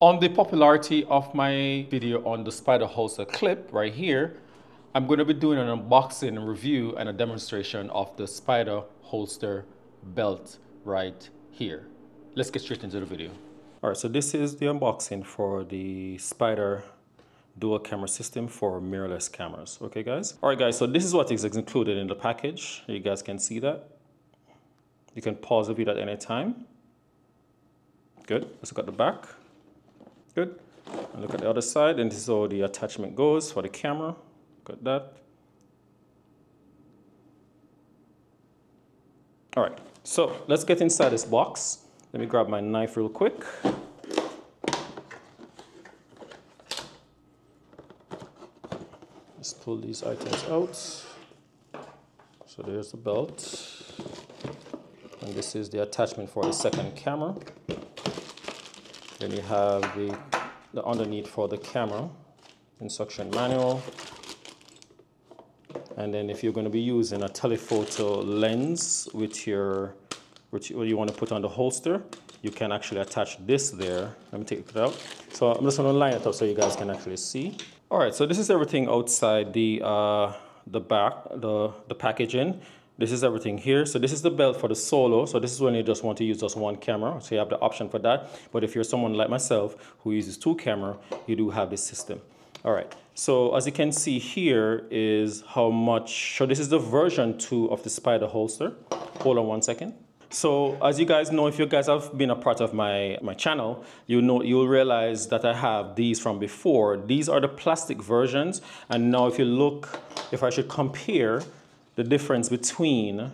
On the popularity of my video on the spider holster clip right here, I'm going to be doing an unboxing review and a demonstration of the spider holster belt right here. Let's get straight into the video. All right, so this is the unboxing for the spider dual camera system for mirrorless cameras. Okay, guys? All right, guys, so this is what is included in the package. You guys can see that. You can pause the video at any time. Good. Let's look at the back. Good. And look at the other side, and this is how the attachment goes for the camera. Got that. All right, so let's get inside this box. Let me grab my knife real quick. Let's pull these items out. So there's the belt. And this is the attachment for the second camera. Then you have the, the underneath for the camera, instruction manual. And then if you're going to be using a telephoto lens with your, which you want to put on the holster, you can actually attach this there. Let me take it out. So I'm just to line it up so you guys can actually see. All right, so this is everything outside the, uh, the back, the, the packaging. This is everything here. So this is the belt for the solo. So this is when you just want to use just one camera. So you have the option for that. But if you're someone like myself who uses two camera, you do have this system. All right. So as you can see here is how much, so this is the version two of the Spider holster. Hold on one second. So as you guys know, if you guys have been a part of my, my channel, you know, you'll realize that I have these from before. These are the plastic versions. And now if you look, if I should compare the difference between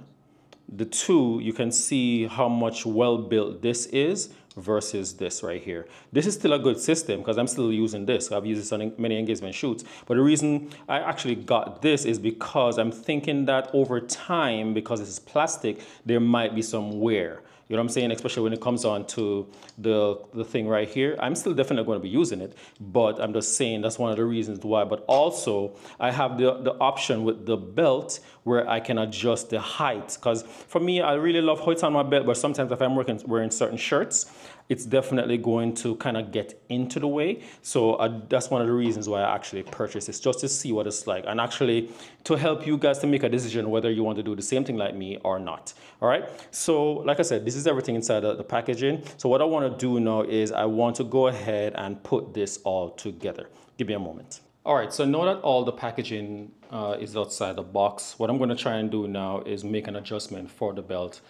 the two, you can see how much well built this is versus this right here. This is still a good system because I'm still using this. I've used this on many engagement shoots. But the reason I actually got this is because I'm thinking that over time, because this is plastic, there might be some wear. You know what I'm saying? Especially when it comes on to the, the thing right here. I'm still definitely going to be using it, but I'm just saying that's one of the reasons why. But also, I have the, the option with the belt where I can adjust the height. Because for me, I really love how it's on my belt, but sometimes if I'm working, wearing certain shirts, it's definitely going to kind of get into the way. So uh, that's one of the reasons why I actually purchased this, just to see what it's like. And actually to help you guys to make a decision whether you want to do the same thing like me or not. All right. So like I said, this is everything inside the, the packaging. So what I want to do now is I want to go ahead and put this all together. Give me a moment. All right, so now that all the packaging uh, is outside the box, what I'm gonna try and do now is make an adjustment for the belt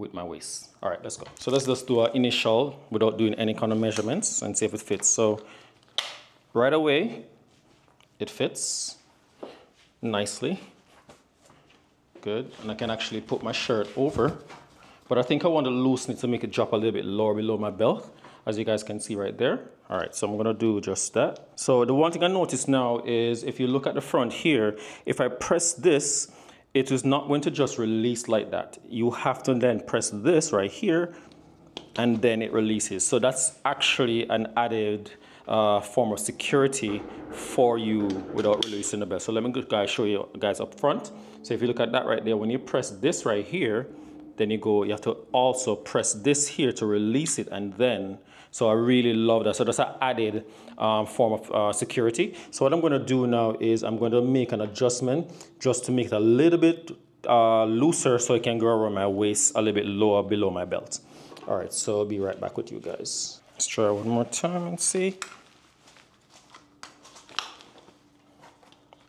with my waist. All right, let's go. So let's just do our initial without doing any kind of measurements and see if it fits. So right away, it fits nicely. Good, and I can actually put my shirt over, but I think I want to loosen it to make it drop a little bit lower below my belt, as you guys can see right there. All right, so I'm gonna do just that. So the one thing I notice now is if you look at the front here, if I press this, it is not going to just release like that. You have to then press this right here and then it releases. So that's actually an added uh, form of security for you without releasing the belt. So let me guys show you guys up front. So if you look at that right there, when you press this right here, then you go, you have to also press this here to release it and then so I really love that. So that's an added um, form of uh, security. So what I'm going to do now is I'm going to make an adjustment just to make it a little bit uh, looser so it can go around my waist a little bit lower below my belt. All right, so I'll be right back with you guys. Let's try one more time and see.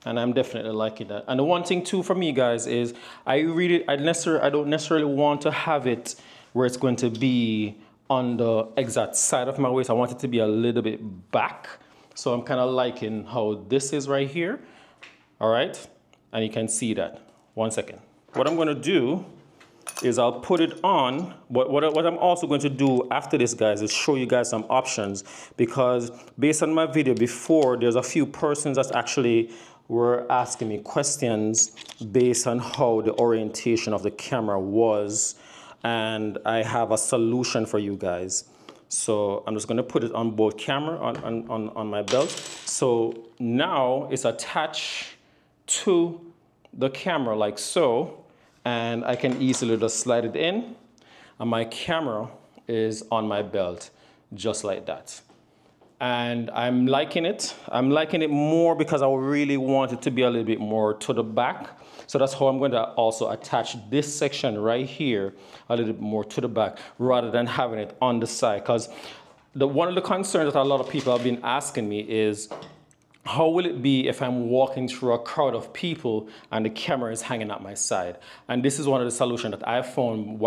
And I'm definitely liking that. And the one thing too for me, guys, is I really, I necessarily, I don't necessarily want to have it where it's going to be on the exact side of my waist. I want it to be a little bit back. So I'm kind of liking how this is right here. All right. And you can see that. One second. What I'm going to do is I'll put it on. What, what, what I'm also going to do after this, guys, is show you guys some options because based on my video before, there's a few persons that actually were asking me questions based on how the orientation of the camera was and I have a solution for you guys. So I'm just gonna put it on both camera on, on, on, on my belt. So now it's attached to the camera like so, and I can easily just slide it in, and my camera is on my belt just like that. And I'm liking it. I'm liking it more because I really want it to be a little bit more to the back. So that's how I'm going to also attach this section right here a little bit more to the back rather than having it on the side. Because the, one of the concerns that a lot of people have been asking me is, how will it be if I'm walking through a crowd of people and the camera is hanging at my side? And this is one of the solutions that I found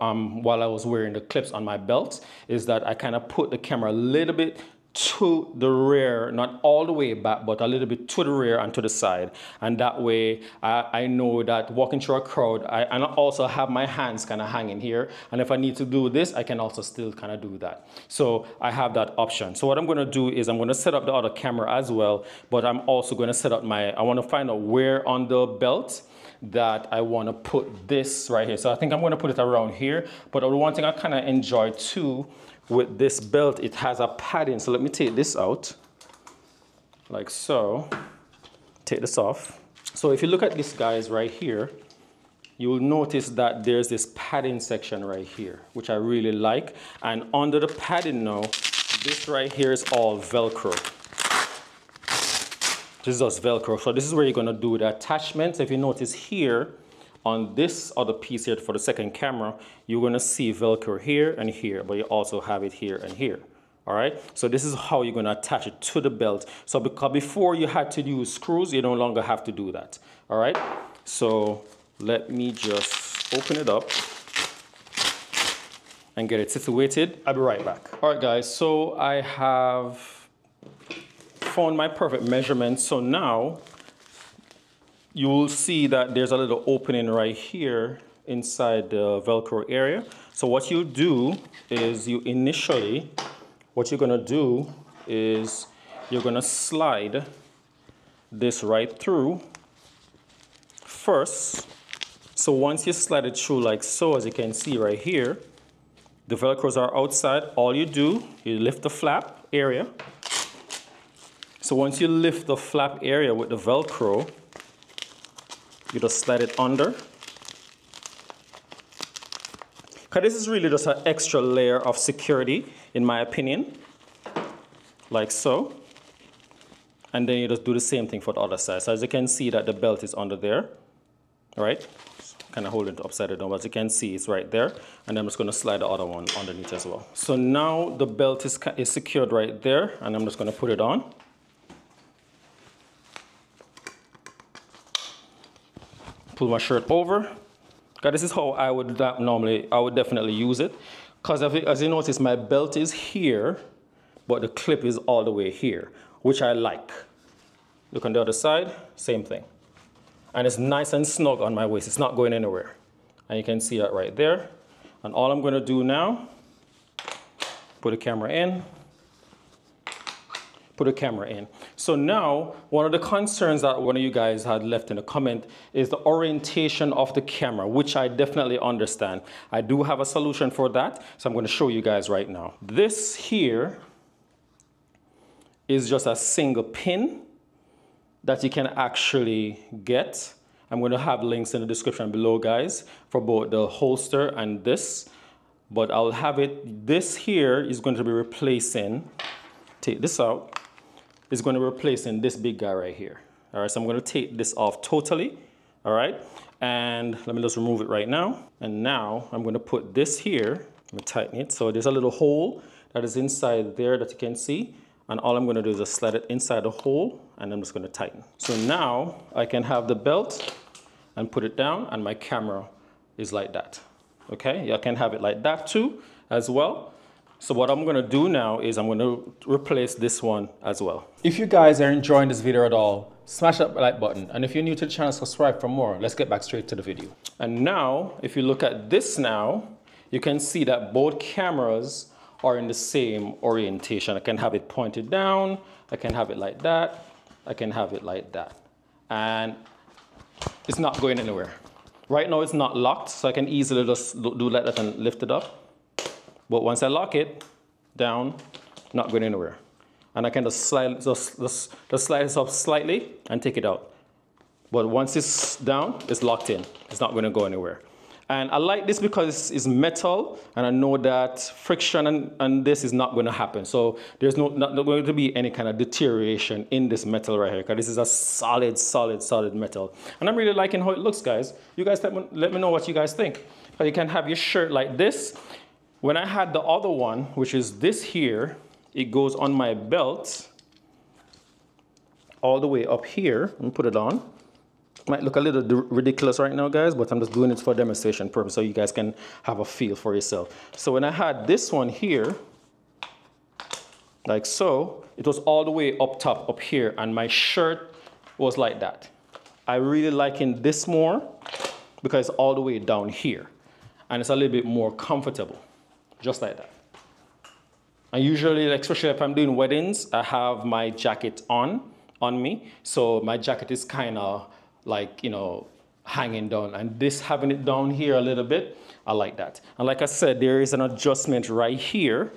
um, while I was wearing the clips on my belt, is that I kind of put the camera a little bit to the rear, not all the way back, but a little bit to the rear and to the side. And that way, I, I know that walking through a crowd, I, and I also have my hands kind of hanging here. And if I need to do this, I can also still kind of do that. So I have that option. So what I'm going to do is I'm going to set up the other camera as well, but I'm also going to set up my, I want to find out where on the belt that I want to put this right here. So I think I'm going to put it around here. But the one thing I kind of enjoy too with this belt, it has a padding. So let me take this out, like so. Take this off. So if you look at this guys right here, you will notice that there's this padding section right here, which I really like. And under the padding now, this right here is all Velcro. This is just Velcro. So this is where you're gonna do the attachments. If you notice here, on this other piece here for the second camera, you're gonna see Velcro here and here, but you also have it here and here. All right, so this is how you're gonna attach it to the belt. So because before you had to use screws, you no longer have to do that. All right, so let me just open it up and get it situated. I'll be right back. All right, guys, so I have found my perfect measurement. So now you will see that there's a little opening right here inside the Velcro area. So what you do is you initially, what you're gonna do is you're gonna slide this right through first. So once you slide it through like so, as you can see right here, the Velcros are outside. All you do, you lift the flap area. So once you lift the flap area with the Velcro, you just slide it under. Because this is really just an extra layer of security, in my opinion, like so. And then you just do the same thing for the other side. So as you can see that the belt is under there, right? Kind of hold it upside down, but as you can see, it's right there. And I'm just gonna slide the other one underneath as well. So now the belt is, is secured right there, and I'm just gonna put it on. Pull my shirt over. This is how I would normally, I would definitely use it. Because as you notice, my belt is here, but the clip is all the way here, which I like. Look on the other side, same thing. And it's nice and snug on my waist. It's not going anywhere. And you can see that right there. And all I'm gonna do now, put the camera in, put a camera in. So now, one of the concerns that one of you guys had left in a comment is the orientation of the camera, which I definitely understand. I do have a solution for that, so I'm gonna show you guys right now. This here is just a single pin that you can actually get. I'm gonna have links in the description below, guys, for both the holster and this. But I'll have it, this here is going to be replacing, take this out, is going to replace in this big guy right here. All right, so I'm going to take this off totally. All right, and let me just remove it right now. And now I'm going to put this here. Let me tighten it. So there's a little hole that is inside there that you can see. And all I'm going to do is just slide it inside the hole and I'm just going to tighten. So now I can have the belt and put it down and my camera is like that. Okay, you can have it like that too as well. So what I'm gonna do now is I'm gonna replace this one as well. If you guys are enjoying this video at all, smash that like button. And if you're new to the channel, subscribe for more. Let's get back straight to the video. And now, if you look at this now, you can see that both cameras are in the same orientation. I can have it pointed down, I can have it like that, I can have it like that. And it's not going anywhere. Right now it's not locked, so I can easily just do like that and lift it up. But once I lock it down, not going anywhere. And I can just slide, just, just, just slide this up slightly and take it out. But once it's down, it's locked in. It's not going to go anywhere. And I like this because it's metal, and I know that friction and, and this is not going to happen. So there's no, not, not going to be any kind of deterioration in this metal right here, because this is a solid, solid, solid metal. And I'm really liking how it looks, guys. You guys let me, let me know what you guys think. You can have your shirt like this. When I had the other one, which is this here, it goes on my belt all the way up here and put it on might look a little ridiculous right now, guys, but I'm just doing it for demonstration purpose so you guys can have a feel for yourself. So when I had this one here, like so, it was all the way up top, up here, and my shirt was like that. I really liking this more because it's all the way down here. And it's a little bit more comfortable, just like that. And usually, especially if I'm doing weddings, I have my jacket on, on me. So my jacket is kind of like, you know, hanging down. And this having it down here a little bit, I like that. And like I said, there is an adjustment right here.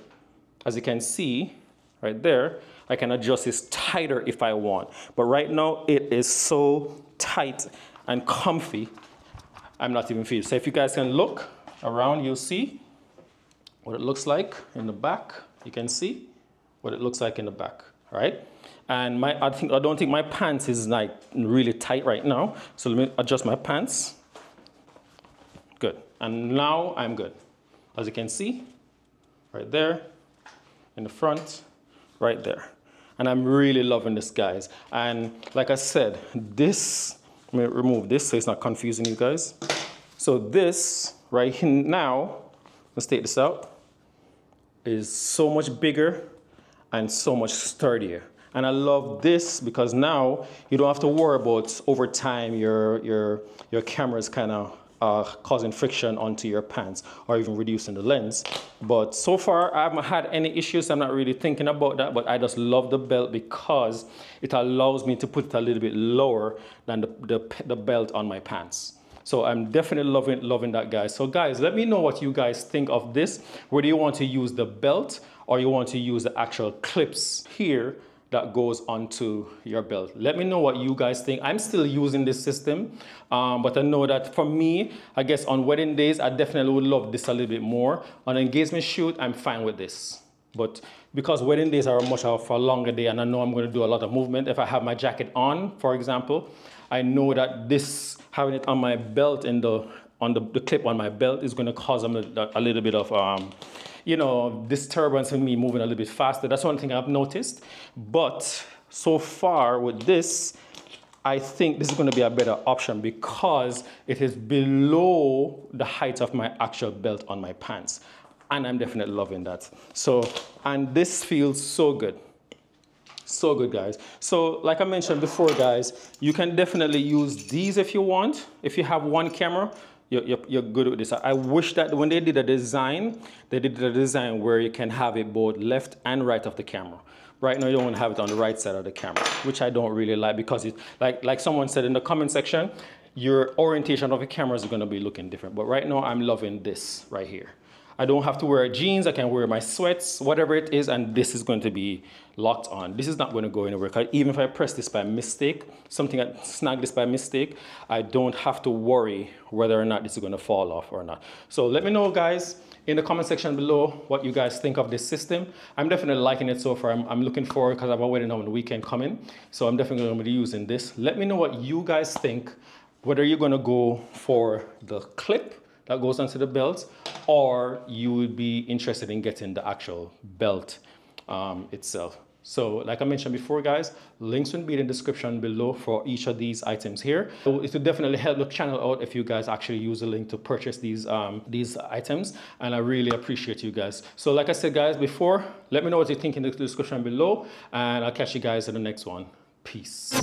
As you can see, right there, I can adjust this tighter if I want. But right now, it is so tight and comfy, I'm not even feeling. So if you guys can look around, you'll see what it looks like in the back. You can see what it looks like in the back, right? And my, I, think, I don't think my pants is like really tight right now. So let me adjust my pants. Good. And now I'm good. As you can see, right there, in the front, right there. And I'm really loving this, guys. And like I said, this, let me remove this so it's not confusing you guys. So this right now, let's take this out, is so much bigger and so much sturdier. And I love this because now you don't have to worry about over time your, your, your camera's kind of uh, causing friction onto your pants or even reducing the lens. But so far, I haven't had any issues. I'm not really thinking about that, but I just love the belt because it allows me to put it a little bit lower than the, the, the belt on my pants. So I'm definitely loving, loving that, guys. So guys, let me know what you guys think of this. Whether you want to use the belt or you want to use the actual clips here that goes onto your belt. Let me know what you guys think. I'm still using this system, um, but I know that for me, I guess on wedding days, I definitely would love this a little bit more. On engagement shoot, I'm fine with this. But because wedding days are much of a longer day and I know I'm going to do a lot of movement, if I have my jacket on, for example, I know that this, having it on my belt and the, on the, the clip on my belt is going to cause a, a little bit of um, you know, disturbance in me moving a little bit faster. That's one thing I've noticed. But so far with this, I think this is going to be a better option because it is below the height of my actual belt on my pants. And I'm definitely loving that. So, and this feels so good. So good, guys. So like I mentioned before, guys, you can definitely use these if you want. If you have one camera, you're, you're, you're, good with this. I wish that when they did a design, they did a design where you can have it both left and right of the camera. Right now, you don't want to have it on the right side of the camera, which I don't really like because it, like, like someone said in the comment section, your orientation of the camera is going to be looking different. But right now, I'm loving this right here. I don't have to wear jeans, I can wear my sweats, whatever it is, and this is going to be locked on. This is not going to go anywhere. Even if I press this by mistake, something I snag this by mistake, I don't have to worry whether or not this is going to fall off or not. So let me know, guys, in the comment section below what you guys think of this system. I'm definitely liking it so far. I'm, I'm looking forward because I have already on the weekend coming. So I'm definitely going to be using this. Let me know what you guys think, whether you're going to go for the clip that goes onto the belt, or you would be interested in getting the actual belt um, itself. So like I mentioned before, guys, links will be in the description below for each of these items here. So it will definitely help the channel out if you guys actually use the link to purchase these, um, these items. And I really appreciate you guys. So like I said, guys, before, let me know what you think in the description below. And I'll catch you guys in the next one. Peace.